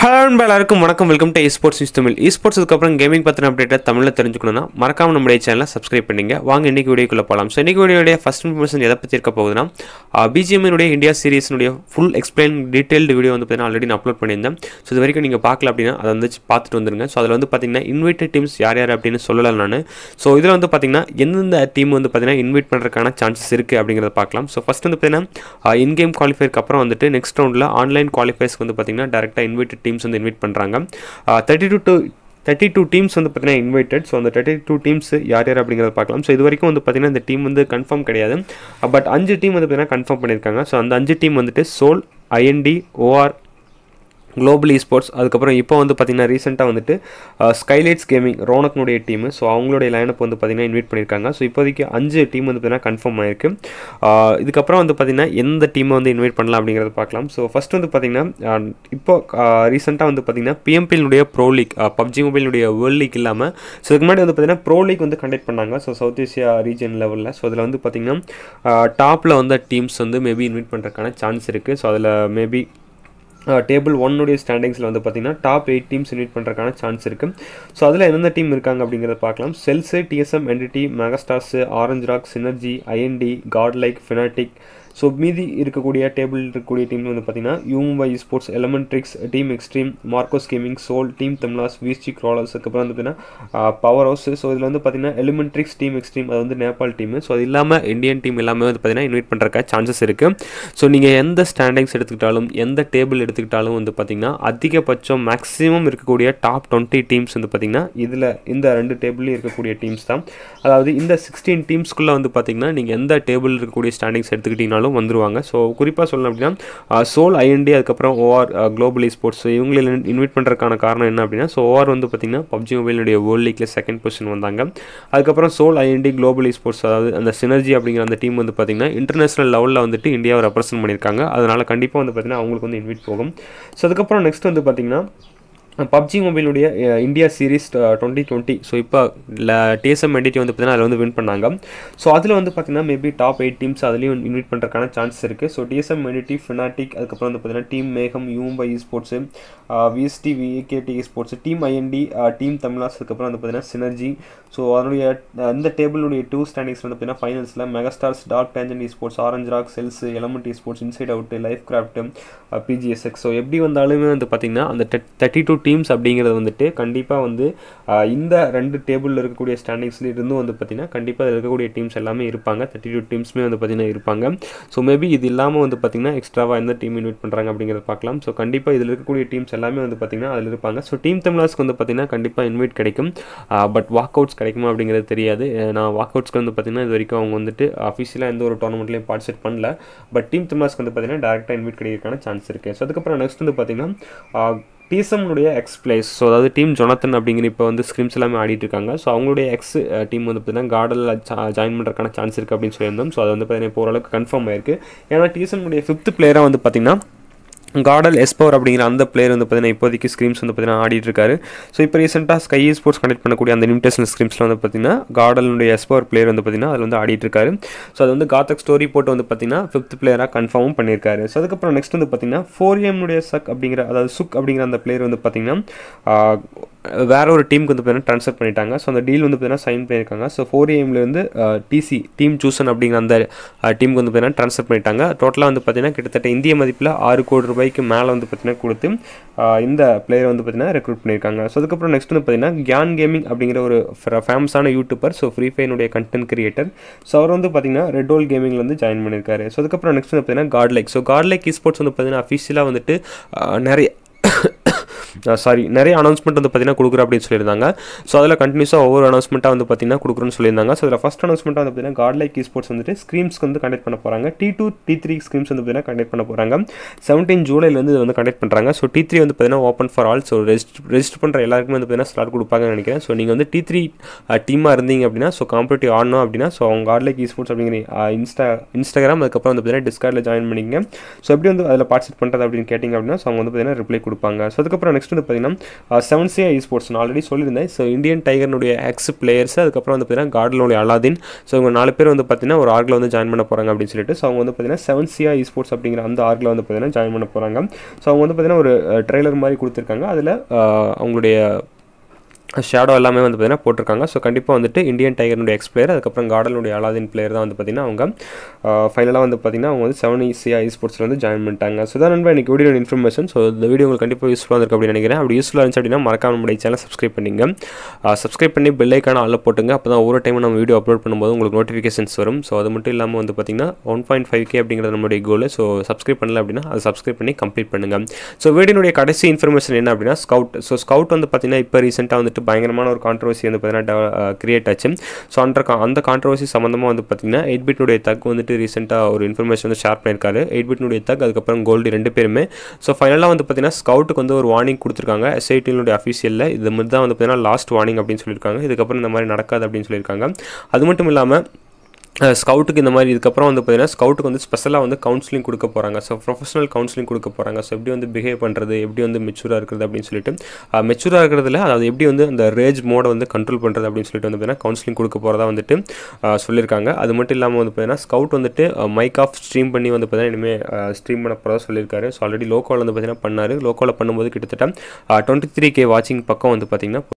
Her நண்பா எல்லாருக்கும் வணக்கம். Welcome to sports news Tamil esports அதுக்கப்புறம் கேமிங் பற்றின அப்டேட்டை தமிழில் தெரிஞ்சுக்கணும்னா மறக்காம நம்முடைய சேனலை சப்ஸ்கிரைப் பண்ணிங்க. வாங்க இன்னைக்கு வீடியோக்குள்ளே போகலாம் ஸோ இன்றைக்கி வீடியோடைய ஃபஸ்ட் இன்ஃபர்மேஷன் எதை பற்றி இருக்க போகுதுன்னா பிஜிஎம்னுடைய இந்தியா சீரிஸ்னுடைய ஃபுல் எக்ஸ்பிளைன் டீட்டெயில்டு வீடியோ வந்து பார்த்தீங்கன்னா ஆல்ரெடி நான் அப்லோட் பண்ணியிருந்தேன். ஸோ இது வரைக்கும் நீங்கள் பார்க்கல அப்படின்னா அதை வந்து பார்த்துட்டு வந்துருங்க. ஸோ அதில் வந்து பார்த்தீங்கன்னா இன்வைட்டட் டீம்ஸ் யார் யார் அப்படின்னு சொல்லலை நான். ஸோ இதில் வந்து பார்த்தீங்கன்னா எந்தெந்த டீம் வந்து பார்த்தீங்கன்னா இன்வைட் பண்ணுறதுக்கான சான்சஸ் இருக்குது அப்படிங்கிறத பார்க்கலாம். ஸோ ஃபஸ்ட் வந்து பார்த்தீங்கன்னா இன் கேம் குவாலிஃபயருக்கு அப்புறம் வந்துட்டு நெக்ஸ்ட் ரவுண்டில் ஆன்லைன் குவாலிஃபயர்ஸ்க்கு வந்து பார்த்தீங்கன்னா டேரெக்டாக இன்வைட்டட் டீம்ஸ் வந்து இன்வைட் பண்ணுறாங்க thirty two two thirty two teams வந்து பார்த்தீங்கன்னா இன்வைட்டட் ஸோ அந்த தேர்ட்டி டூ டீம்ஸ் யார் யார் அப்படிங்கிறத பார்க்கலாம். ஸோ இது வரைக்கும் வந்து பார்த்தீங்கன்னா இந்த டீம் வந்து கன்ஃபார்ம் கிடையாது. பட் அஞ்சு டீம் வந்து பார்த்தீங்கன்னா கன்ஃபார்ம் பண்ணியிருக்காங்க ஸோ அந்த அஞ்சு டீம் வந்துட்டு Soul INT or global sports அதுக்கப்புறம் இப்போ வந்து பார்த்தீங்கன்னா ரீசெண்டாக வந்துட்டு ஸ்கைலைட்ஸ் கேமிங் ரோனக்னுடைய டீம் ஸோ அவங்களுடைய லைனப் வந்து பார்த்தீங்கன்னா இன்வைட் பண்ணியிருக்காங்க. ஸோ இப்போதைக்கு அஞ்சு டீம் வந்து பார்த்தீங்கன்னா கன்ஃபார்ம் ஆயிருக்கு. இதுக்கப்புறம் வந்து பார்த்தீங்கன்னா எந்த டீமை வந்து இன்வைட் பண்ணலாம் அப்படிங்கிறத பார்க்கலாம். ஸோ ஃபஸ்ட் வந்து பார்த்தீங்கன்னா இப்போ ரீசெண்டாக வந்து பார்த்தீங்கன்னா பிஎம்பியினுடைய ப்ரோ லீக் பப்ஜி மொபைலுடைய வேர்ல்ட் லீக் இல்லாமல் ஸோ இதுக்கு முன்னாடி வந்து பார்த்தீங்கன்னா ப்ரோ லீக் வந்து கண்டக்ட் பண்ணாங்க. ஸோ சவுத் ஏசியா ரீஜன் லெவலில் ஸோ அதில் வந்து பார்த்தீங்கன்னா டாப்பில் வந்த டீம்ஸ் வந்து மேபி இன்வைட் பண்ணுறதுக்கான சான்ஸ் இருக்குது ஸோ அதில் மேபி டேபிள் ஒன்னுடைய ஸ்டாண்டிங்ஸில் வந்து பார்த்தீங்கன்னா டாப் எயிட் டீம்ஸ் இன்வைட் பண்ணுறதுக்கான சான்ஸ் இருக்குது ஸோ அதில் எந்தெந்த டீம் இருக்காங்க அப்படிங்கிறத பார்க்கலாம். Cells TSM Entity Megastars Orange Rock Synergy INT god like fnatic so மீதி இருக்கக்கூடிய டேபிள் இருக்கக்கூடிய டீம் வந்து பார்த்தீங்கன்னா யூமும்பை sports elementrix team xtreme Marcos gaming soul team Tamilas விஸ்டி க்ராலர்ஸ் அதுக்கப்புறம் வந்து பார்த்தீங்கன்னா பவர் ஹவுஸ் ஸோ இதில் வந்து பார்த்தீங்கன்னா எலிமெண்ட்ரிக்ஸ் டீம் எக்ஸ்ட்ரீம் அது வந்து நேபாள் டீம் ஸோ அது இல்லாமல் இந்தியன் டீம் எல்லாமே வந்து பார்த்தீங்கன்னா இன்வைட் பண்ணுறக்க சான்சஸ் இருக்குது ஸோ நீங்கள் எந்த ஸ்டாண்டிங்ஸ் எடுத்துக்கிட்டாலும் எந்த டேபிள் எடுத்துக்கிட்டாலும் வந்து பார்த்தீங்கன்னா அதிகபட்சம் மேக்ஸிமம் இருக்கக்கூடிய டாப் டுவெண்ட்டி டீம்ஸ் வந்து பார்த்தீங்கன்னா இதில் இந்த ரெண்டு டேபிள்லையும் இருக்கக்கூடிய டீம்ஸ் தான். அதாவது இந்த சிக்ஸ்டீன் டீம்ஸ்குள்ளே வந்து பார்த்தீங்கன்னா நீங்கள் எந்த டேபிள் இருக்கக்கூடிய ஸ்டாண்டிங்ஸ் எடுத்துக்கிட்டிங்கனாலும் வந்துருவாங்க. ஸோ குறிப்பாக சொல்லணும் அப்படின்னா சோல் ஐஎன்டி அதுக்கப்புறம் ஓஆர் குளோபல் ஸ்போர்ட்ஸ் இவங்களை இன்வைட் பண்ணுறதுக்கான காரணம் என்ன அப்படின்னா ஸோ ஓஆர் வந்து பார்த்தீங்கன்னா பப்ஜி மொபைலுடைய வேர்ல்ட் லீக்கில் செகண்ட் பொசிஷன் வந்தாங்க. அதுக்கப்புறம் சோல் ஐஎன்டி குளோபல் ஸ்போர்ட்ஸ் அதாவது அந்த சினர்ஜி அப்படிங்கிற அந்த டீம் வந்து பார்த்தீங்கன்னா இன்டர்நேஷனல் லெவலில் வந்துட்டு இந்தியாவை ரெப்ரசென்ட் பண்ணியிருக்காங்க. அதனால் கண்டிப்பாக வந்து பார்த்தீங்கன்னா அவங்களுக்கு வந்து இன்வைட் போகும். ஸோ அதுக்கப்புறம் நெக்ஸ்ட் வந்து பார்த்தீங்கன்னா PUBG மொபைலுடைய India series twenty twenty so இப்போ டிஎஸ்எம் என்டிடி வந்து பார்த்தீங்கன்னா அதில் வந்து வின் பண்ணாங்க. ஸோ அதில் வந்து பார்த்தீங்கன்னா மேபி டாப் எயிட் டீம்ஸ் அதுலேயும் இன்வைட் பண்ணுறதுக்கான சான்ஸ் இருக்குது ஸோ டிஎஸ்எம் என்டிடி ஃபினாட்டிக் அதுக்கப்புறம் வந்து பார்த்தீங்கன்னா டீம் மேகம் யூம்பை sports VST VAKD sports team IND team Tamilas அதுக்கப்புறம் வந்து பார்த்தீங்கன்னா சினர்ஜி ஸோ அதனுடைய இந்த டேபிளுடைய டூ ஸ்டாண்டிங்ஸ் வந்து பார்த்தீங்கன்னா ஃபைனல்ஸில் megastars dark dungeon sports orange rock cells element sports inside out life craft BGSX so எப்படி வந்தாலுமே வந்து பார்த்தீங்கன்னா அந்த தேர்ட்டி டூ டீம்ஸ் அப்படிங்கிறது வந்துட்டு கண்டிப்பாக வந்து இந்த ரெண்டு டேபிளில் இருக்கக்கூடிய ஸ்டாண்டிங்ஸில் இருந்தும் வந்து பார்த்திங்கன்னா கண்டிப்பாக அதில் இருக்கக்கூடிய டீம்ஸ் எல்லாமே இருப்பாங்க. தேர்ட்டி டூ டீம்ஸுமே வந்து பார்த்திங்கன்னா இருப்பாங்க. ஸோ மேபி இது இல்லாமல் வந்து பார்த்திங்கன்னா எக்ஸ்ட்ராவாக எந்த டீம் இன்வைட் பண்ணுறாங்க அப்படிங்கிறத பார்க்கலாம் ஸோ கண்டிப்பாக இதில் இருக்கக்கூடிய டீம்ஸ் எல்லாமே வந்து பார்த்திங்கன்னா அதில் இருப்பாங்க. ஸோ டீம் தமிழர்ஸ்க்கு வந்து பார்த்திங்கன்னா கண்டிப்பாக இன்வைட் கிடைக்கும். பட் வாக் அவுட்ஸ் கிடைக்குமா அப்படிங்கிறது தெரியாது. நான் வாக் அவுட்ஸ்க்கு வந்து பார்த்திங்கன்னா இது வரைக்கும் அவங்க வந்துட்டு அஃபிஷியலாக எந்த ஒரு டோர்னமெண்ட்லேயும் பார்ட்டிசிபேட் பண்ணல. பட் டீம் தமிழர்ஸ்க்கு வந்து பார்த்திங்கன்னா டேரெக்டாக இன்வைட் கிடைக்கிறதுக்கான சான்ஸ் இருக்குது ஸோ அதுக்கப்புறம் நெக்ஸ்ட் வந்து பார்த்திங்கன்னா டீசம்னுடைய எக்ஸ் பிளேஸ் ஸோ அதாவது டீம் ஜொனத்தன் அப்படிங்கிற இப்போ வந்து ஸ்கிரிம்ஸ் எல்லாமே ஆடிட்டு இருக்காங்க. ஸோ அவங்களுடைய எக்ஸ் டீம் வந்து பார்த்தீங்கன்னா கார்டில் ஜாயின் பண்ணுறதுக்கான சான்ஸ் இருக்குது அப்படின்னு சொல்லியிருந்தோம். ஸோ அது வந்து பார்த்தீங்கன்னா இப்போ ஓரளவுக்கு கன்ஃபார்ம் ஆயிருக்கு. ஏன்னா டீசம்னுடைய ஃபிஃப்த் பிளேயராக வந்து பார்த்தீங்கன்னா கார்டல் எஸ்பவர் அப்படிங்கிற அந்த பிளேயர் வந்து பார்த்தீங்கன்னா இப்போதைக்கு ஸ்க்ரீம்ஸ் வந்து பார்த்தீங்கன்னா ஆடிட்டு இருக்காரு. ஸோ இப்போ ரீசெண்டாக ஸ்கை ஸ்போர்ட்ஸ் கனெக்ட் பண்ணக்கூடிய அந்த இன்விடேஷன் ஸ்க்ரீம்ஸில் வந்து பார்த்தீங்கன்னா கார்டலுடைய எஸ்பவர் பிளேயர் வந்து பார்த்தீங்கன்னா அதில் வந்து ஆடிட்டு இருக்காரு. ஸோ அது வந்து காத்தக் ஸ்டோரி போட்டு வந்து பார்த்தீங்கன்னா ஃபிஃப்த் பிளேயராக கன்ஃபார்மும் பண்ணியிருக்காரு. ஸோ அதுக்கப்புறம் நெக்ஸ்ட் வந்து பார்த்தீங்கன்னா ஃபோர் எம்னுடைய சக் அப்படிங்கிற அதாவது சுக் அப்படிங்கிற அந்த பிளேயர் வந்து பார்த்தீங்கன்னா வேற ஒரு டீமுக்கு வந்து பார்த்தீங்கன்னா ட்ரான்ஸ்ஃபர் பண்ணிட்டாங்க ஸோ அந்த டீல் வந்து பார்த்தீங்கன்னா சைன் பண்ணியிருக்காங்க ஸோ ஃபோர் ஏஎம்லேருந்து டிசி டீம் சூசன் அப்படிங்கிற அந்த டீமுக்கு வந்து பார்த்தீங்கன்னா ட்ரான்ஸ்ஃபர் பண்ணிட்டாங்க டோட்டலாக வந்து பார்த்தீங்கன்னா கிட்டத்தட்ட இந்திய மதிப்பில் ஆறு கோடி ரூபாய்க்கு மேலே வந்து பார்த்தீங்கன்னா கொடுத்து இந்த பிளேயரை வந்து பார்த்தீங்கன்னா ரெக்ரூட் பண்ணியிருக்காங்க ஸோ அதுக்கப்புறம் நெக்ஸ்ட் வந்து பார்த்தீங்கன்னா கியான் கேமிங் அப்படிங்கிற ஒரு ஃபேமஸான யூடியூபர் ஸோ ஃப்ரீ ஃபயனுடைய கண்டென்ட் கிரியேட்டர் ஸோ அவர் வந்து பார்த்தீங்கன்னா ரெட் ஓல் கேமிங்கில் வந்து ஜாயின் பண்ணியிருக்காரு ஸோ அதுக்கப்புறம் நெக்ஸ்ட் வந்து பார்த்தீங்கன்னா காட்லைக் ஸோ காட்லைக் ஸ்போர்ட்ஸ் வந்து பார்த்தீங்கன்னா அஃபிஷியலாக வந்துட்டு நிறைய சாரி நிறைய அனௌன்ஸ்மெண்ட் வந்து பார்த்தீங்கன்னா கொடுக்குற அப்படின்னு சொல்லியிருந்தாங்க. ஸோ அதில் கண்டினியூஸாக ஒவ்வொரு அனௌன்ஸ்மெண்ட்டாக வந்து பார்த்தீங்கன்னா கொடுக்குறோன்னு சொல்லியிருந்தாங்க. ஸோ அதில் ஃபஸ்ட் அனௌன்ஸ்மெண்ட்டாக வந்து பார்த்தீங்கன்னா காட் லைக் ஸ்போர்ட்ஸ் வந்துட்டு ஸ்க்ரீம்ஸ்க்கு வந்து கண்டக்ட் பண்ண போகிறாங்க T two T three scrims வந்து பார்த்தீங்கன்னா கண்டக்ட் பண்ண போகிறாங்க செவன்டீன் ஜூலைலேருந்து இது வந்து கண்டக்ட் பண்ணுறாங்க ஸோ டி த்ரீ வந்து பார்த்தீங்கன்னா ஓப்பன் ஃபார் ஆல் ஸோ ரெஜிஸ்ட் ரெஜிஸ்டர் பண்ணுற எல்லாருக்குமே வந்து பார்த்தீங்கன்னா ஸ்லாட் கொடுப்பாங்கன்னு நினைக்கிறேன். ஸோ நீங்கள் வந்து டி த்ரீ டீமாக இருந்தீங்க அப்படின்னா ஸோ காம்படிட்டிவ் ஆடணும் அப்படின்னா ஸோ அவங்க காட் லைக் ஸ்போர்ட்ஸ் அப்படிங்கிற இன்ஸ்டா இன்ஸ்டாகிராம் அதுக்கப்புறம் வந்து பார்த்தீங்கன்னா டிஸ்கார்டில் ஜாயின் பண்ணிங்க ஸோ எப்படி வந்து அதில் பார்ட்டிசிபேட் பண்ணுறது அப்படின்னு கேட்டிங்க அப்படின்னா ஸோ அவங்க வந்து பார்த்தீங்கன்னா ரிப்ளை கொடுப்பாங்க. ஸோ அதுக்கப்புறம் நெக்ஸ்ட் வந்து பார்த்தீங்கன்னா செவன் சியா ஸ்போர்ட்ஸ் நான் ஆல்ரெடி சொல்லியிருந்தேன். ஸோ இந்தியன் டைகர்னுடைய எக்ஸ் பிளேயர்ஸ் அதுக்கப்புறம் வந்து பார்த்தீங்கன்னா கார்டனுடைய அலாதீன் ஸோ இவங்க நாலு பேர் வந்து பார்த்தீங்கன்னா ஒரு ஆர்கில் வந்து ஜாயின் பண்ண போகிறாங்க அப்படின்னு சொல்லிட்டு ஸோ அவங்க வந்து பார்த்தீங்கன்னா செவன் சியா ஸ்போர்ட்ஸ் அப்படிங்கிற அந்த ஆர்கில் வந்து பார்த்தீங்கன்னா ஜாயின் பண்ண போகிறாங்க ஸோ அவங்க வந்து பார்த்தீங்கன்னா ஒரு ட்ரெய்லர் மாதிரி கொடுத்துருக்காங்க. அதில் அவங்களுடைய ஷேடோ எல்லாமே வந்து பார்த்தீங்கன்னா போட்டிருக்காங்க. ஸோ கண்டிப்பாக வந்துட்டு இந்தியன் டைகர்னுடைய எக்ஸ் பிளேயர் அதுக்கப்புறம் கார்டனுடைய அலாதின் பிளேயர் தான் வந்து பார்த்தீங்கன்னா அவங்க ஃபைனலாக வந்து பார்த்தீங்கன்னா அவங்க வந்து செவன் ஈஸியா ஸ்போர்ட்ஸில் வந்து ஜாயின் பண்ணிட்டாங்க. ஸோ தான் நண்பா எனக்கு வீடியோ இன்ஃபர்மேஷன் ஸோ இந்த வீடியோ உங்களுக்கு கண்டிப்பாக யூஸ்ஃபுல்லாக இருக்கு அப்படின்னு நினைக்கிறேன். அப்படி யூஸ்ஃபுல்லாக இருந்துச்சு அப்படின்னா மறக்காம நம்முடைய சேனல் சப்ஸ்கிரைப் பண்ணிங்க. சப்ஸ்கிரைப் பண்ணி பில்லைக்கான ஐக்கான ஆளில் போட்டுங்க. அப்போ தான் ஒவ்வொரு டைம் நம்ம வீடியோ அப்லோட் பண்ணும்போது உங்களுக்கு நோட்டிஃபிகேஷன்ஸ் வரும். ஸோ அது மட்டும் இல்லாமல் வந்து பார்த்தீங்கன்னா ஒன் பாயிண்ட் ஃபைவ் கே அப்படிங்கிறது நம்மளுடைய கோல் ஸோ சப்ஸ்கிரைப் பண்ணல அப்படின்னா அதை சப்ஸ்கிரைப் பண்ணி கம்ப்ளீட் பண்ணுங்கள் ஸோ வீடியோடைய கடைசி இன்ஃபர்மேஷன் என்ன அப்படின்னா ஸ்கவுட் ஸோ ஸ்கவுட் வந்து பார்த்தீங்கன்னா இப்போ ரீசெண்டாக வந்துட்டு பயங்கரமான ஒரு கான்ட்ரவர்சி வந்து பார்த்தீங்கன்னா கிரியேட் ஆச்சு. ஸோ அந்த அந்த கான்ட்ரவர்சி சம்மந்தமாக வந்து பார்த்தீங்கன்னா எயிட் பிட்னுடைய தக் வந்துட்டு ரீசெண்டாக ஒரு இன்ஃபர்மேஷன் வந்து ஷேர் பண்ணியிருக்காரு. எயிட் பிட்னுடைய தக் அதுக்கப்புறம் கோல்டு ரெண்டு பேருமே. ஸோ ஃபைனலாக வந்து பார்த்தீங்கன்னா ஸ்கவுட்டுக்கு வந்து ஒரு வார்னிங் கொடுத்துருக்காங்க. எஸ்ஐடியினுடைய அஃபீஷியலில் இது மட்டும் தான் வந்து பார்த்தீங்கன்னா லாஸ்ட் வார்னிங் அப்படின்னு சொல்லியிருக்காங்க. இதுக்கப்புறம் இந்த மாதிரி நடக்காது அப்படின்னு சொல்லியிருக்காங்க. அது மட்டும் இல்லாமல் ஸ்கவுட்டுக்கு இந்த மாதிரி இதுக்கப்புறம் வந்து பார்த்தீங்கன்னா ஸ்கவுட்டுக்கு வந்து ஸ்பெஷலாக வந்து கவுன்சிலிங் கொடுக்க போகிறாங்க ஸோ ப்ரொஃபஷனல் கவுன்சிலிங் கொடுக்க போகிறாங்க ஸோ எப்படி வந்து பிஹேவ் பண்ணுறது எப்படி வந்து மெச்சூராக இருக்கிறது அப்படின்னு சொல்லிட்டு மெச்சூராக இருக்கிறதுல அதாவது எப்படி வந்து அந்த ரேஜ் மோடை வந்து கண்ட்ரோல் பண்ணுறது அப்படின்னு சொல்லிட்டு வந்து பார்த்தீங்கன்னா கவுன்சிலிங் கொடுக்க போகிறதா வந்துட்டு சொல்லியிருக்காங்க. அது மட்டும் இல்லாமல் வந்து பார்த்தீங்கன்னா ஸ்கவுட் வந்துட்டு மைக் ஆஃப் ஸ்ட்ரீம் பண்ணி வந்து பார்த்தீங்கன்னா இனிமேல் ஸ்ட்ரீம் பண்ண போகிறதா சொல்லியிருக்காரு. ஸோ ஆல்ரெடி லோக்கோவில் வந்து பார்த்தீங்கன்னா பண்ணார். லோக்கோவில் பண்ணும்போது கிட்டத்தட்ட டுவெண்ட்டி த்ரீ கே வாட்சிங் பக்கம் வந்து பார்த்தீங்கன்னா